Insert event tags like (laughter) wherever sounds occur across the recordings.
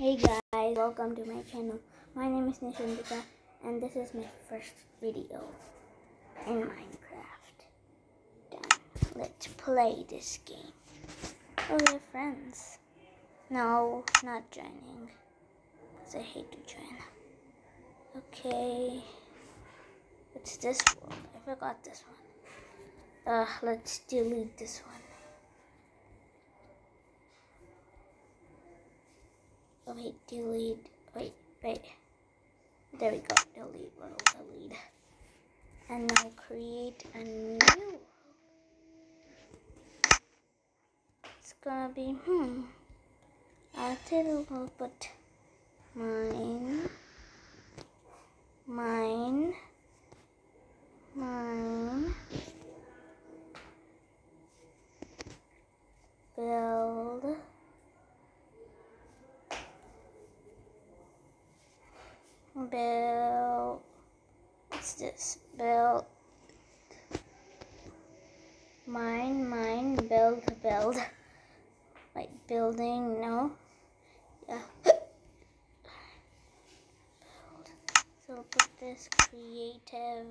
Hey guys, welcome to my channel. My name is Nishandika and this is my first video in Minecraft. Done. Let's play this game. Oh, we're friends. No, not joining. Because I hate to join. Okay. What's this one. I forgot this one. Uh, let's delete this one. Wait, delete. Wait, wait. There we go. Delete world, delete. And now create a new world. It's gonna be, hmm. I'll about, but mine, mine, mine, build. Build what's this build mine mine build build (laughs) like building no? Yeah. Build (laughs) so put this creative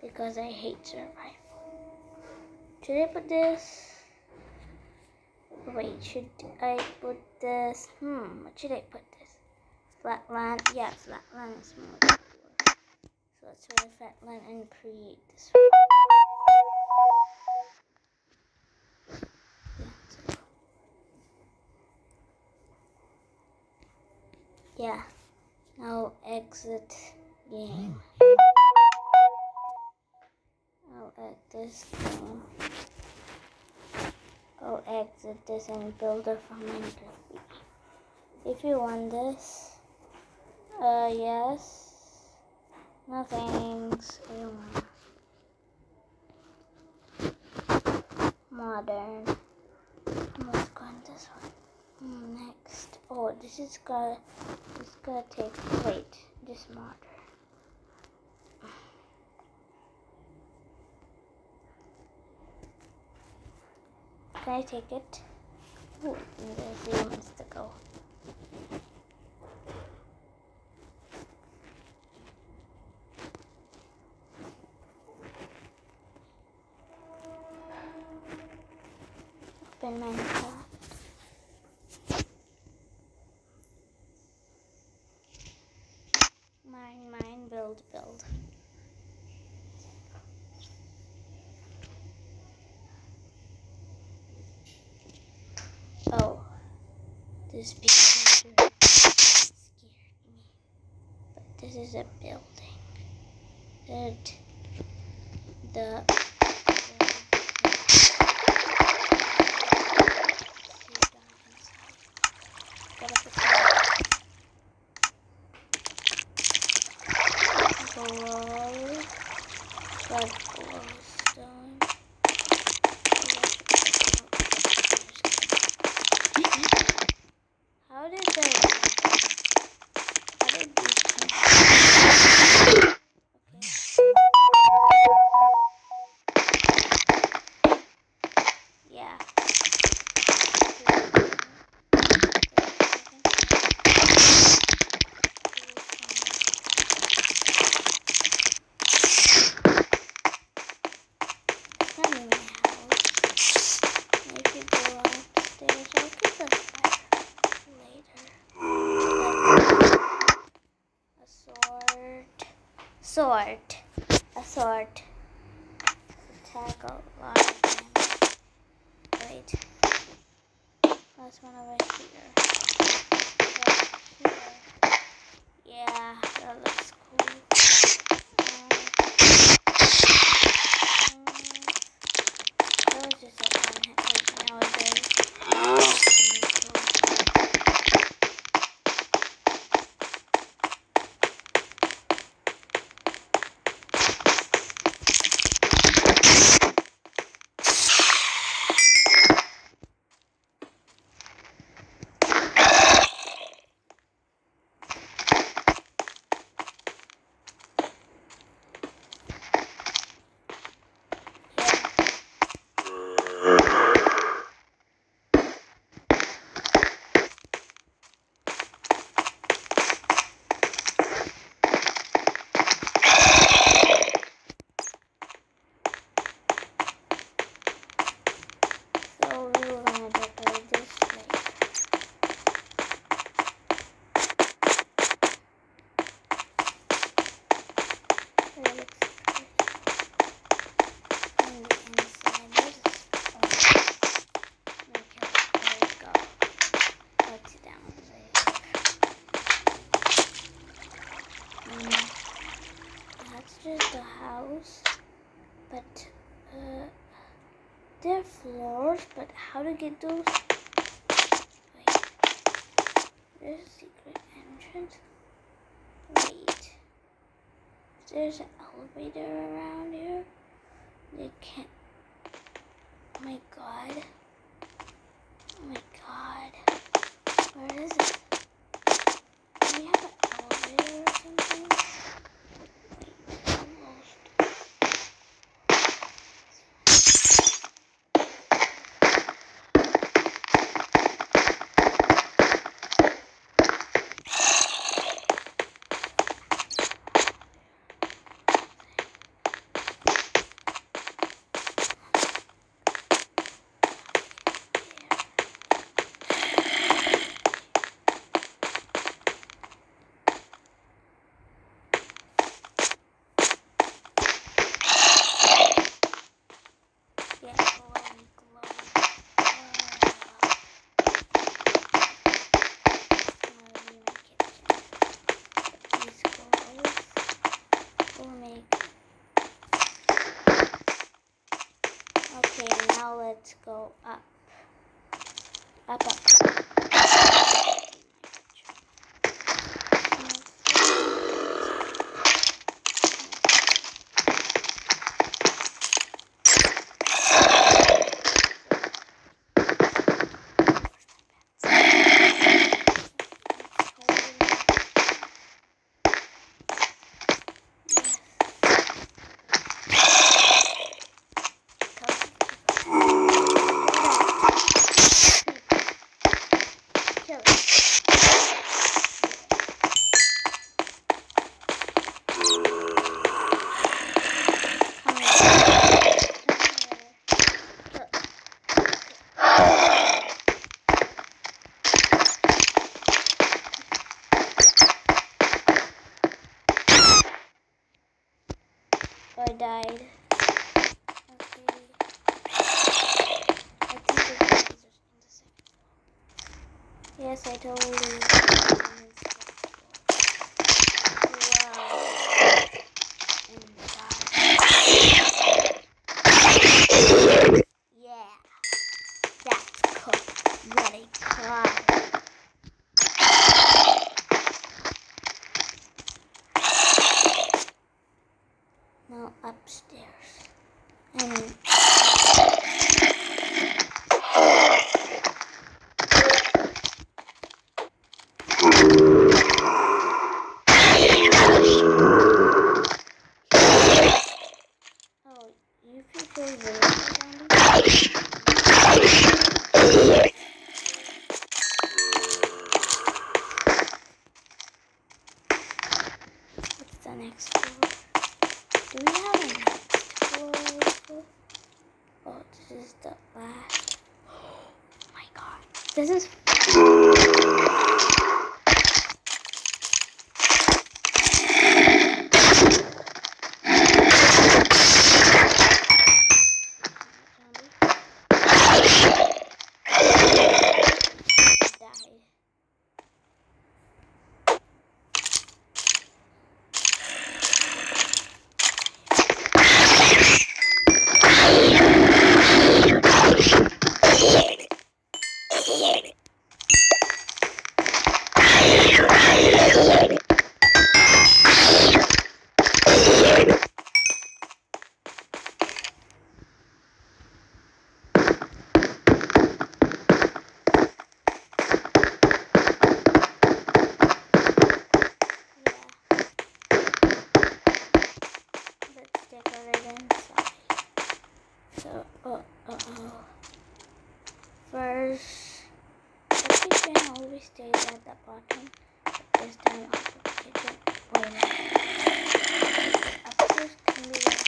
because I hate survival. Should I put this? Wait should I put this? Hmm what should I put flatland. Yeah, flatland is more popular. So let's try flatland and create this one. Yeah, now exit game. I'll exit this game. I'll exit this and build a from Minecraft. If you want this, uh, yes. No thanks. Modern. Let's go on this one. Next. Oh, this is gonna. This is gonna take. Wait, just modern. Can I take it? Ooh, there's humans to go. Minecraft. Mine, mine, build, build. Oh, this big scared me. But this is a building. That the sword. Get those? Wait, there's a secret entrance. Wait, there's an elevator around here. They can't. Oh my god. Oh my god. Where is it? Do we have an elevator or something? At the bottom. But this time I'll put it kitchen. Wait, no. Upstairs can be like.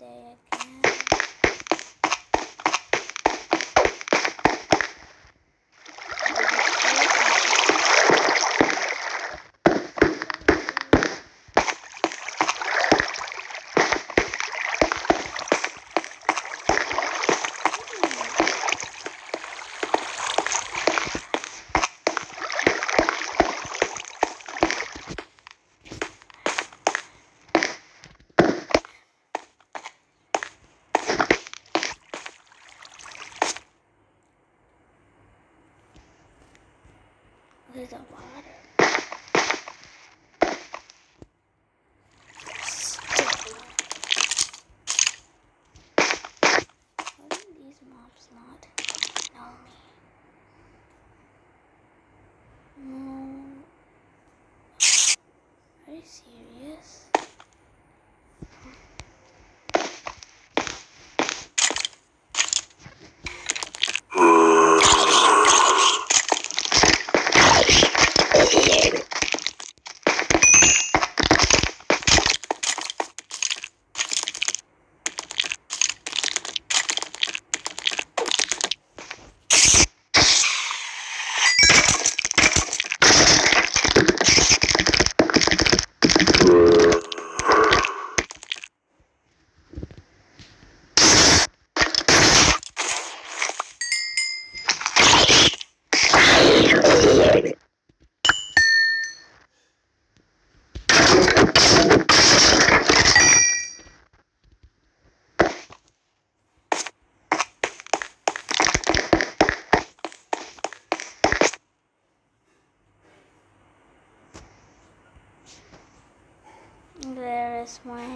Day. There's a water. How do these mobs not know me? No. Are you There